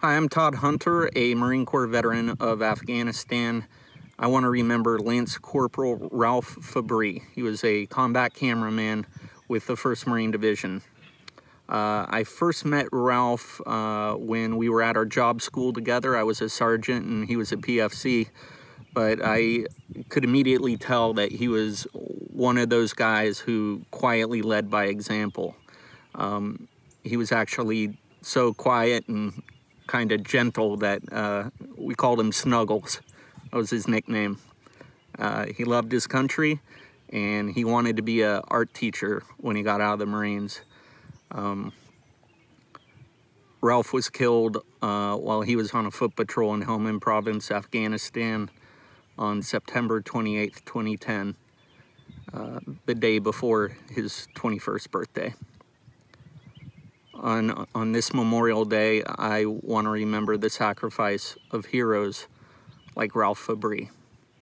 Hi, I'm Todd Hunter, a Marine Corps veteran of Afghanistan. I want to remember Lance Corporal Ralph Fabbri. He was a combat cameraman with the 1st Marine Division. Uh, I first met Ralph uh, when we were at our job school together. I was a sergeant and he was a PFC, but I could immediately tell that he was one of those guys who quietly led by example. Um, he was actually so quiet and kind of gentle that uh, we called him Snuggles. That was his nickname. Uh, he loved his country and he wanted to be an art teacher when he got out of the Marines. Um, Ralph was killed uh, while he was on a foot patrol in Helmand Province, Afghanistan on September 28, 2010, uh, the day before his 21st birthday. On, on this Memorial Day, I want to remember the sacrifice of heroes like Ralph Fabbri.